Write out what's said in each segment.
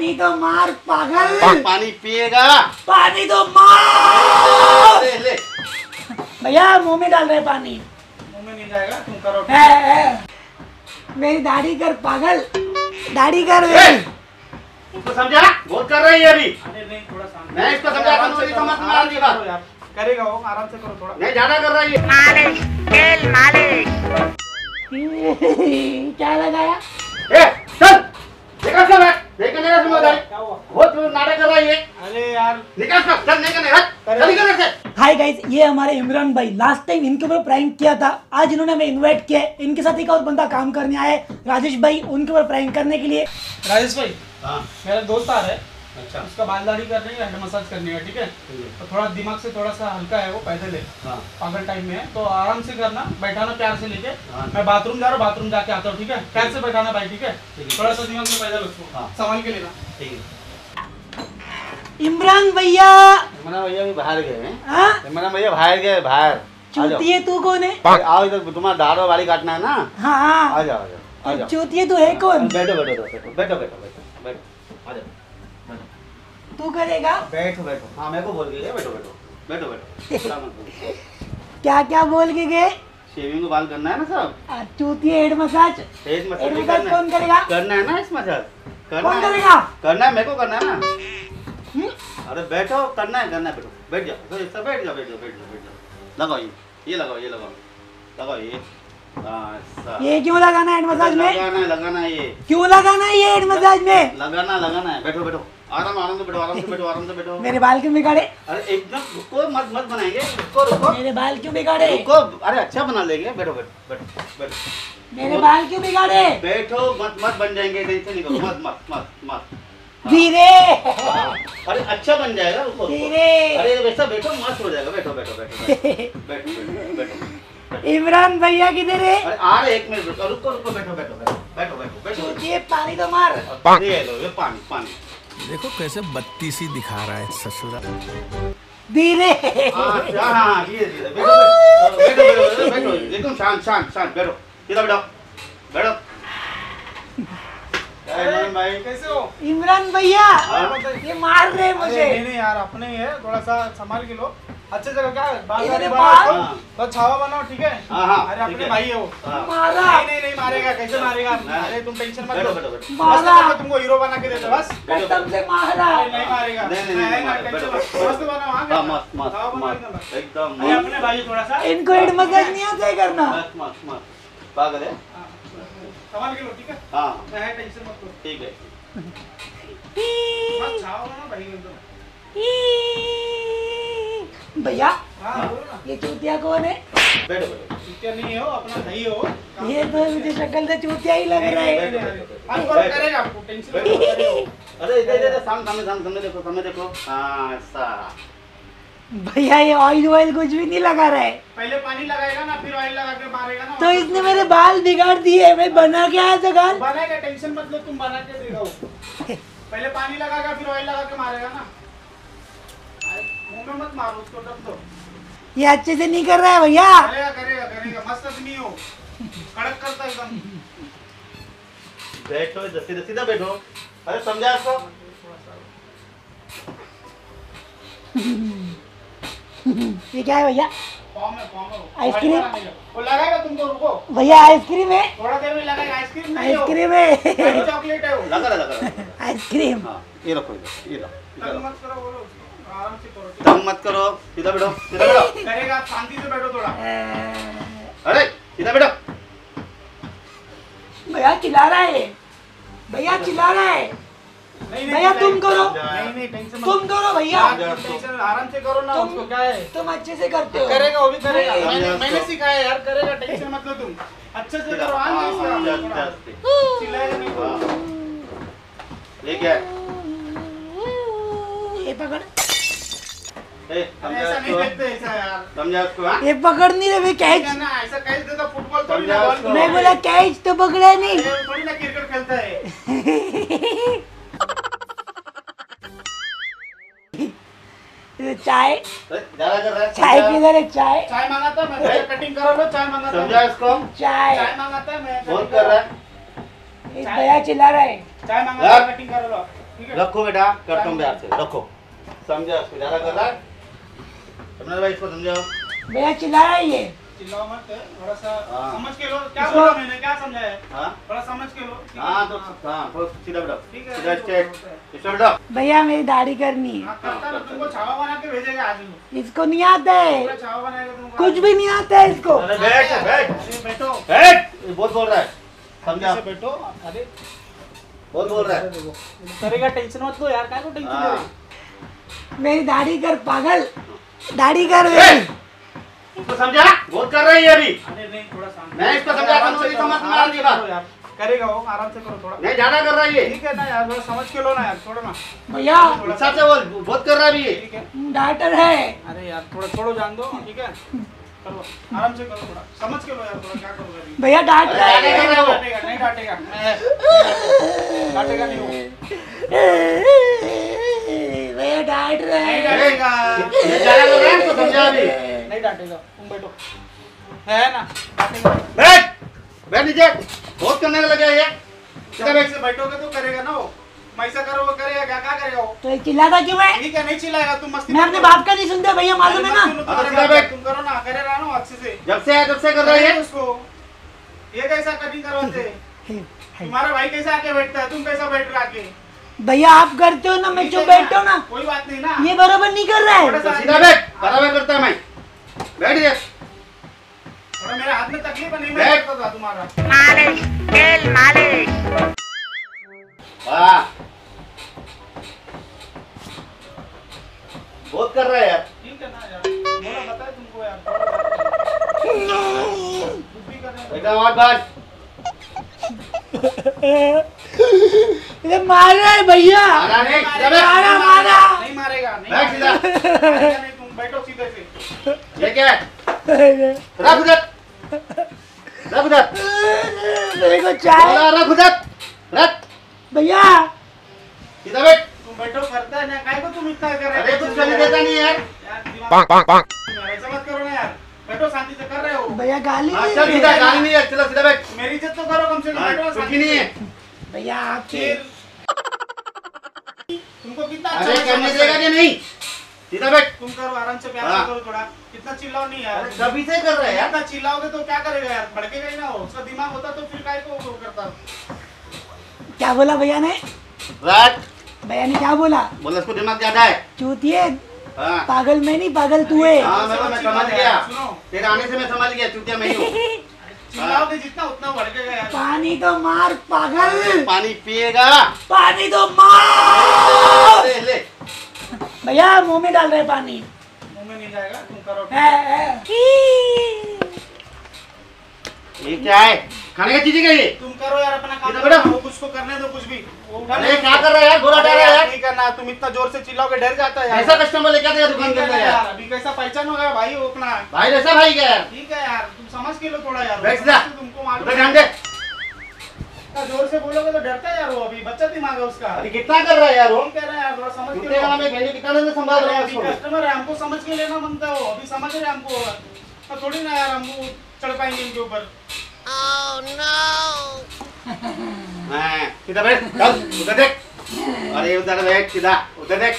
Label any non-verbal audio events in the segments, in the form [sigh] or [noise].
पानी तो मार पागल। पा, पानी पिएगा। पानी तो मार। ले ले। भैया मुँह में डाल रहे पानी। मुँह में नहीं जाएगा तुम करो। है, है। मेरी दाढ़ी कर पागल। दाढ़ी कर इसको समझा? बहुत कर रही है अभी। अरे नहीं थोड़ा शांत मैं इसको समझाता हूँ, आराम से ये करो, समझ में आ आराम रही बात। करेगा वो आराम से करो थोड़ा। नहीं ज़्यादा कर रही है। [laughs] क्या लगाया? ए चल। निकल सब है समझदारी वो जो नाटक कर रही है अरे यार। निकल सब चल चल निकल से हाय गाइस ये हमारे इमरान भाई। लास्ट टाइम इनके ऊपर प्रैंक किया था आज इन्होंने हमें इनवाइट किया है। इनके साथ एक और बंदा काम करने आया है राजेश भाई उनके ऊपर प्रैंक करने के लिए। राजेश भाई हाँ। मेरा दोस्त आ रहा है। अच्छा। उसका बाल दाढ़ी करनी है हेड मसाज करनी है? ठीक है। तो थोड़ा दिमाग से थोड़ा सा हल्का है वो पैदल है। हाँ। पागल टाइम में है। तो आराम से करना बैठाना प्यार से लेके। हाँ। मैं बाथरूम जा रहा हूँ बाथरूम जाके आता हूँ ठीक है? प्यार से बैठाना भाई ठीक है? थोड़ा सा दिमाग से पैदल उसको हाँ। संभाल के लेना। ठीक है। इमरान भैया। यमुना भैया भी बाहर गए हैं। हाँ? यमुना भैया बाहर गए बाहर। चूतिए तू कौन है? आओ इधर तुम्हारा दाढ़ वाली काटना है ना? हाँ। आ जाओ आ जाओ आ जाओ। चूतिए तू है कौन? बैठो बैठो बैठो बैठो बैठो बैठो। तू करेगा? बैठो बैठो। हाँ मेरे को बोल है बैठो बैठो। बैठो बैठो। क्या क्या बोल के गए? शेविंग को बाल करना है ना सब? आ, चूतिए हेड मसाज। हेड मसाज कौन करेगा? करना है ना इस मसाज? करना कौन करेगा? करना है मेरे को करना है ना? हम्म? अरे बैठो करना है करना है बैठो। बैठ जाओ सब बैठ जाओ बैठ जाओ बैठ जाओ बैठ जाओ। लगाओ ये। ये लगाओ ये लगाओ। लगाओ ये। ये क्यों लगाना है हेड मसाज में? लगाना है लगाना है ये। क्यों लगाना है ये हेड मसाज में? लगाना लगाना है। बैठो बैठो। आराम आराम से बैठो आराम से बैठो आराम से बैठो मेरे बाल क्यों बिगाड़े अरे एकदम रुको मत मत बनाएँगे रुको रुको मेरे बाल क्यों बिगाड़े रुको अरे अच्छा बना लेंगे बैठो बैठो बैठो बैठो मेरे बाल क्यों बिगाड़े बैठो मत मत बन जाएँगे टेंशन नहीं करो मत मत मत मत धीरे हाँ, अरे अच्छा बन जाएगा रुको। धीरे अरे वैसा बैठो मस्त हो जाएगा बैठो बैठो बैठो बैठो इमरान भैया किधर है अरे आ रहे एक मिनट रुको रुको बैठो बैठो बैठो बैठो बैठो चूतिए पानी तो मार ये लो ये पानी पानी देखो कैसे बत्तीस ही दिखा रहा है ससुरा। धीरे धीरे धीरे बैठो बैठो बैठो बैठो बैठो एकदम शांत शांत शांत बैठो इधर बैठो बैठो इमरान भाई कैसे हो इमरान भैया? ये मार रहे मुझे। नहीं नहीं यार अपने ही है थोड़ा सा संभाल के लो। अच्छे जगह क्या बाल? बनाओ हाँ। तो छावा बनाओ ठीक है? हाँ, हाँ, अरे अपने भाई है। वो हाँ। मारा। नहीं नहीं नहीं मारेगा कैसे मारेगा? अरे तुम टेंशन मत लो। मारा। मैं तुमको हीरो बना के देता बस। कसम से मारा। नहीं मारेगा। नहीं नहीं नहीं मत-। मस्त बनाओ हाँ हाँ मस्त मस्त एकदम। अरे अपने भाई थोड़ा सा। इनको हेड मसाज नहीं आता है करना। मस्त मस्त मस्त। पागल है? हाँ, संभाल के लो ठीक है? हाँ। मैं है टेंशन मत लो। ठीक है। [laughs] बस छावा बनाओ भाई एकदम। [laughs] भैया हाँ बोलो ना ये चूतिया कौन है? बैठो बैठो। चुतिया नहीं हो अपना भाई हो ये तो मुझे शक्ल से चूतिया ही लग रहा है। अरे इधर इधर सामने सामने सामने देखो सामने देखो। हाँ ऐसा। भैया ये ऑयल ऑयल कुछ भी नहीं लगा रहा है। पहले पानी लगाएगा ना फिर ऑयल लगा के मारेगा ना। तो इसने मेरे बाल बिगाड़ दिए मैं बना के आया था गाल बनाएगा टेंशन मत लो तुम बना के देगा [laughs] पहले पानी लगाएगा फिर ऑयल लगा के मारेगा ना। मुँह में मत मारो उसको दब दो। ये अच्छे से नहीं कर रहा है भैया? करेगा करेगा करेगा मस्त आदमी हो। कड़क करता एकदम। बैठो सीधा सीधा बैठो। अरे समझा इसको? ये क्या है भैया। आइसक्रीम? लगाएगा। वो लगाएगा तुमको रुको। भैया आइसक्रीम है। थोड़ा देर में लगाएगा आइसक्रीम आइसक्रीम है। चॉकलेट है वो। लगा लगा आइसक्रीम। हाँ ये रखो ये लो इधर तंग मत करो। बोलो उसको आराम से करो ठीक तंग मत करो सीधा बैठो सीधा बैठो। करेगा शांति से बैठो थोड़ा। अरे सीधा बैठो। भैया चिल्ला रहा है। भैया चिल्ला रहा है। नहीं नहीं भैया, तुम करो। नहीं नहीं टेंशन मत तुम करो भैया। आराम से करो ना उसको क्या है? तुम अच्छे से करते हो। करेगा वो भी करेगा। मैंने। सिखाया यार करेगा टेंशन मत लो तुम। अच्छे से करो थोड़ा। जस्ट। चिल्लाएगा नहीं तो। हाँ। ये क्या है ये पकड़। ये पकड़ नहीं रहे कैच उसको। मैं बोला कैच तो पकड़ा नहीं। थोड़ी ना क्रिकेट खेलता है। [laughs] चाय कर चाय समझा? किधर है? चाय। चाय मंगाता मैं पहले कटिंग करो लो चाय मंगाता समझा इसको चाय। चाय मंगाता है मैं cutting कर रहा है ये भैया चिल्ला रहा है। चाय मंगाता यार। कटिंग करो लो। रखो बेटा करता हूँ प्यार से रखो। समझा इसको ज़्यादा कर रहा है? अपना भाई इसको समझाओ। भैया चिल्लाया ये। चिल्लाओ मत थोड़ा सा हाँ। समझ के लो। क्या बोला मैंने? क्या समझाया? है? हाँ थोड़ा समझ के लो। ठीक हाँ तो हाँ तो सीधा बैठो ठीक है, सीधा स्ट्रेट स्ट्रेट बैठो भैया मेरी दाढ़ी करनी हाँ, है करता ना तुमको छावा बना के भेजेगा आज इसको नहीं आता है। छावा बनाएगा तुमको कुछ भी नहीं आता है इसको। अरे बैठ बैठ। बैठो। बैठ। बहुत बोल रहा है। समझा। बैठो। अरे। बहुत बोल रहा है। करेगा टेंशन मत लो यार। काय को टेंशन? मेरी दाढ़ी कर पागल। दाढ़ी कर मेरी इसको समझा? बहुत कर रही है अभी। अरे नहीं थोड़ा शांत मैं इसको समझाता हूँ, समझ में आ रही बात। करेगा वो आराम से करो थोड़ा। नहीं ज़्यादा कर रहा है। ये ठीक है ना यार थोड़ा समझ के लो ना यार छोड़ो ना। भैया। हिसाब से बोल बहुत कर रहा है अभी ये। ठीक है। डॉक्टर है। अरे यार थोड़ा छोड़ो जान दो। ठीक है? करो आराम से करो थोड़ा। समझ के लो यार थोड़ा क्या करोगे अभी। भैया डॉक्टर है डांटेगा वो। डांटेगा नहीं डांटेगा। डांटेगा नहीं वो। [laughs] भैया डॉक्टर नहीं है। डांटेगा। रहा है इसको समझा अभी नहीं डांटेगा तुम बैठो। है ना? बैठ बैठ नीचे। बहुत करने लगा ये। जब एक से बैठोगे तो करेगा ना वो। ऐसा करो वो करेगा क्या क्या करेगा वो? तो ये चिल्लाता क्यों है? ठीक है नहीं चिल्लाएगा तुम मस्ती मैं अपने बाप का नहीं सुनते भैया मालूम है ना? तुम करो ना, करो रहा ना अच्छे से। जब से है जब से कर रहा है। करेगा ये उसको ये कैसा कटिंग करवाते? [laughs] तुम्हारा भाई कैसा आके बैठता है? तुम कैसा बैठ रहा आके? भैया आप करते हो ना मैं चुप है बैठता हूँ ना कोई बात नहीं ना। ये बराबर नहीं कर रहा है। तो सीधा बैठ बराबर करता है मैं। बैठ ये थोड़ा मेरे हाथ में तकलीफ़ नहीं मैं बैठ। करता था तुम्हारा वाह। बहुत कर रहा है यार। ठीक है ना यार। बोला बताए तुमको यार। कुछ भी दो। एकदम आवाज़ बात ये मार रहा है भैया। मारा नहीं मारा। नहीं मारेगा नहीं बैठ सीधा मारेगा। तुम बैठो सीधे से। ये क्या है रख उधर। रख उधर। मेरे को चाय। रख उधर। रख। भैया। सीधा बैठ। तुम बैठो करता है ना। काय को तुम इतना कर रहे करने देता नहीं यार ऐसा मत करो ना यार। बैठो शांति से कर रहे हो। भैया गाली हाँ, नहीं चल सीधा गाली नहीं है। चलो सीधा बैठ। मेरी इज़्ज़त तो करो कम से कम। हाँ, बैठो शांति नहीं है। भैया फिर तुमको कितना अच्छा अरे करने देगा कि नहीं? सीधा बैठ। तुम करो आराम से प्यार हाँ। से करो थोड़ा। कितना चिल्लाओ नहीं यार। सभी से कर रहा है यार। इतना चिल्लाओगे तो क्या करेगा यार? भड़केगा ही ना हो उसका दिमाग होता तो फिर काय को करता। क्या बोला भैया ने? रख भैया ने क्या बोला? बोला इसको दिमाग ज़्यादा है। चूतिए। हाँ। पागल मैं नहीं पागल तू है। हाँ मैं मैं समझ सुनो। गया। तेरे आने से मैं समझ गया चूतिया मैं ही हूँ। [laughs] चिल्लाओगे जितना उतना भड़केगा यार। पानी तो मार पागल। पानी पिएगा। पानी तो मार। ले ले। भैया मुँह में डाल रहे पानी। मुँह में नहीं जाएगा तुम करो। है, है। ये क्या है? खाने का चीज़ है? ये तुम करो यार अपना काम बैठो। वो कुछ को करने दो कुछ भी। अरे क्या कर रहा है यार? गोला डाल रहा है यार। नहीं करना तुम इतना ज़ोर से चिल्लाओगे डर जाता है यार। ऐसा कस्टमर लेके आते दुकान के अंदर? यार अभी कैसा पहचान हो गया भाई वो अपना। भाई वैसा भाई क्या यार ठीक है यार तुम समझ के लो थोड़ा यार। बैठ जा। तुमको मालूम। ध्यान दे। ज़ोर से बोलोगे तो डरता है यार वो अभी बच्चा दिमाग है उसका। अरे कितना कर रहा है यार वो? कह रहा है यार थोड़ा समझ के लो। है भेड़िए कितना दिन संभाल रहा है उसको? कस्टमर है हमको समझ के लेना बनता है वो अभी समझ रहे हैं हमको। तो थोड़ी ना यार हमको चढ़ पाएँगे इनके ऊपर। [laughs] हाँ, सीधा बैठ चल उधर देख। अरे उधर बैठ सीधा उधर देख।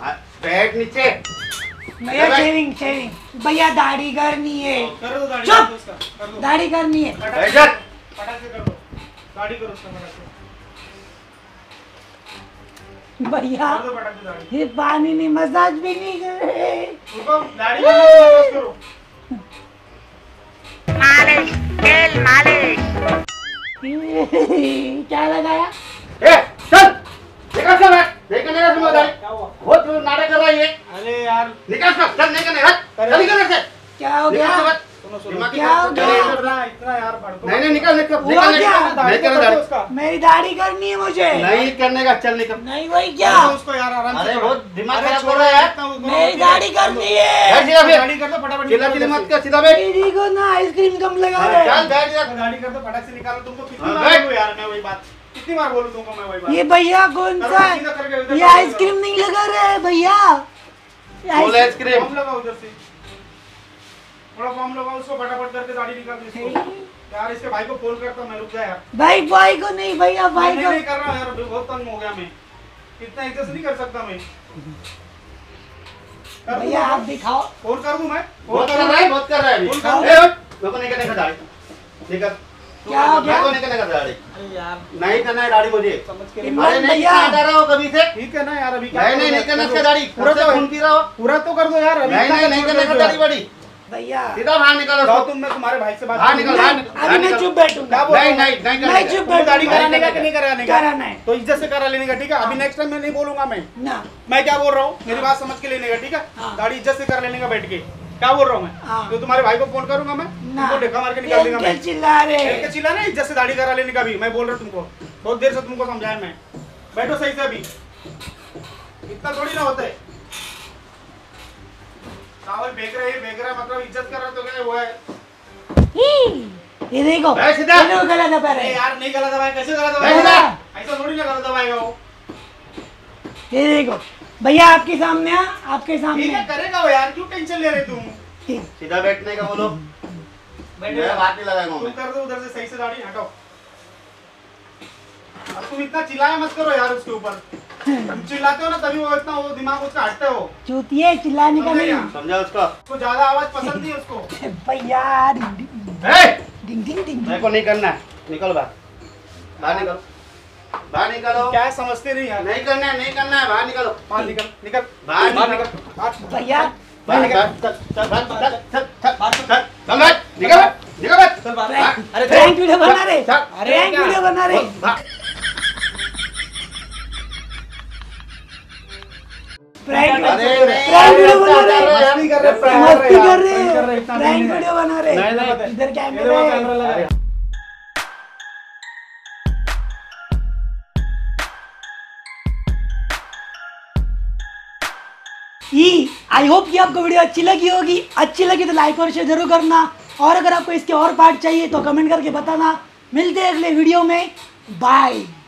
हाँ, बैठ नीचे। भैया शेविंग शेविंग भैया दाढ़ी करनी है। कर दो दाढ़ी चुप। कर दो। दाढ़ी करनी है। बैठ जा। फटाक से कर दो। दाढ़ी करो उसका फटाक से। भैया ये पानी नहीं मसाज भी नहीं कर रहे। रुको दाढ़ी मसाज करो। [laughs] क्या लगाया ए चल निकल से बैठ देख नहीं रहा समझ क्या हुआ बहुत नाटक कर रहा है ये अरे यार निकल से चल नहीं करने हट चल निकल से क्या हो निकल से गया बैठ सुनो सुनो दिमाग की क्या हो बात गया? कर रहे हैं। इतना इतना यार भड़को नहीं नहीं निकल निकल हुआ निकल क्या? निकल दाढ़ी नहीं कर करना दाढ़ी करनी है मुझे। नहीं करने का चल निकल नहीं वही क्या? उसको यार आराम से अरे बहुत दिमाग खराब कर रहा है मेरी दाढ़ी करनी है। सीधा फिर दाढ़ी कर दो फटाफट चिल्ला चिल्ली मत कर सीधा बैठ। दीदी को ना आइसक्रीम कम लगा हाँ, रहे। चल बैठ जा। दाढ़ी कर दो फटाक से निकालो तुमको। कितनी हाँ, बार बोलूँ यार मैं वही बात। कितनी बार बोलूँ तुमको मैं वही बात? ये भैया कौन सा ये आइसक्रीम नहीं लगा रहे हैं भैया। बोल आइस- आइसक्रीम। फॉर्म लगाओ उधर से। थोड़ा फॉर्म लगाओ उसको फटाफट करके दाढ़ी निकाल दो इसको। यार इसके भाई को फ़ोन करता मैं रुक जा यार। भाई भाई को नहीं भैया भाई को नहीं कर रहा यार बहुत तंग हो गया मैं। इतना एडजस्ट नहीं कर सकता मैं। भैया आप दिखाओ। फ़ोन कर दूँ मैं? फ़ोन कर रहा है बहुत कर रहा है अभी। फ़ोन कर ए, उठ, मेरे को नहीं करने का दाढ़ी तू क्या हो गया? नहीं करने का दाढ़ी अरे यार। नहीं करना है दाढ़ी मुझे। समझ के अरे नहीं। करना रहा हो कभी से? ठीक है ना यार अभी क्या नहीं नहीं करना? इसका दाढ़ी पूरा तो खून पी रहा हो। पूरा तो कर दो यार अभी नहीं नहीं करने दाढ़ी बड़ी। भैया। सीधा बाहर निकल। जाओ तुम मैं तुम्हारे भाई से बात बाहर करूँगा। निकल, बाहर निकल, अभी मैं चुप बैठूँगा। क्या बोल रहा नहीं हूँ? नहीं नहीं मैं चुप तुमको दाढ़ी कराने का नहीं कराने का? कराना है। तो इज़्ज़त से करा लेने का ठीक है? अभी नेक्स्ट टाइम मैं नहीं बोलूँगा मैं। ना। मैं क्या बोल रहा हूँ? मेरी बात समझ के लेने का ठीक है? हाँ। दाढ़ी इज़्ज़त से कर लेने का बैठ के। क्या बोल रहा हूँ हाँ। मैं तो तुम्हारे भाई को फ़ोन करूँगा मैं? तुमको ढेका मार के निकाल देगा मैं। चिल्ला रहे चिल्ला ना इज़्ज़त से दाढ़ी करा लेने का भी। मैं बोल रहा हूँ तुमको। बहुत देर से तुमको समझाया मैं। बैठो सही से अभी। इतना थोड़ी ना होता है। चावल फेंक रहे फेंक रहे मतलब इज़्ज़त कर रहे तो क्या हुआ है? ये देखो सीधा। ये गला दबा रहे यार नहीं गलत दबाए कैसे गलत भाई दबाएगा सीधा। ऐसा थोड़ी ना गलत दबाएगा वो। ये देखो भैया आपके सामने आ, आपके ठीक है सामने करेगा वो यार क्यों टेंशन ले रहे तुम? सीधा बैठने का बोलो। बैठो। मैं यार। हाथ नहीं लगाऊँगा तुम कर दो उधर से सही से दाढ़ी हटाओ तुम इतना चिल्लाया मत करो यार उसके ऊपर। तुम चिल्लाते हो ना तभी वो इतना वो दिमाग उसका हटते हो। चूती है चिल्लाने का नहीं। समझा उसका? उसको ज़्यादा आवाज़ पसंद नहीं उसको। [laughs] भैया डिंग डिंग डिंग। मेरे को नहीं करना है। निकल बाहर। बाहर निकल। बाहर निकलो। क्या समझते नहीं यार। नहीं करना है नहीं करना है। बाहर निकलो। बाहर निकल निकल। बाहर निकल। भैया बाहर निकल। चल चल चल चल चल चल। निकल। निकल अरे प्रैंक वीडियो बना रहे। अरे प्रैंक वीडियो बना रहे। मस्ती कर रहे प्रैंक वीडियो बना रहे। इधर मेरे कैमरा है। ई आई होप कि आपको वीडियो अच्छी लगी होगी। अच्छी लगी तो लाइक और शेयर ज़रूर करना। और अगर आपको इसके और पार्ट चाहिए तो कमेंट करके बताना। मिलते हैं अगले वीडियो में। बाय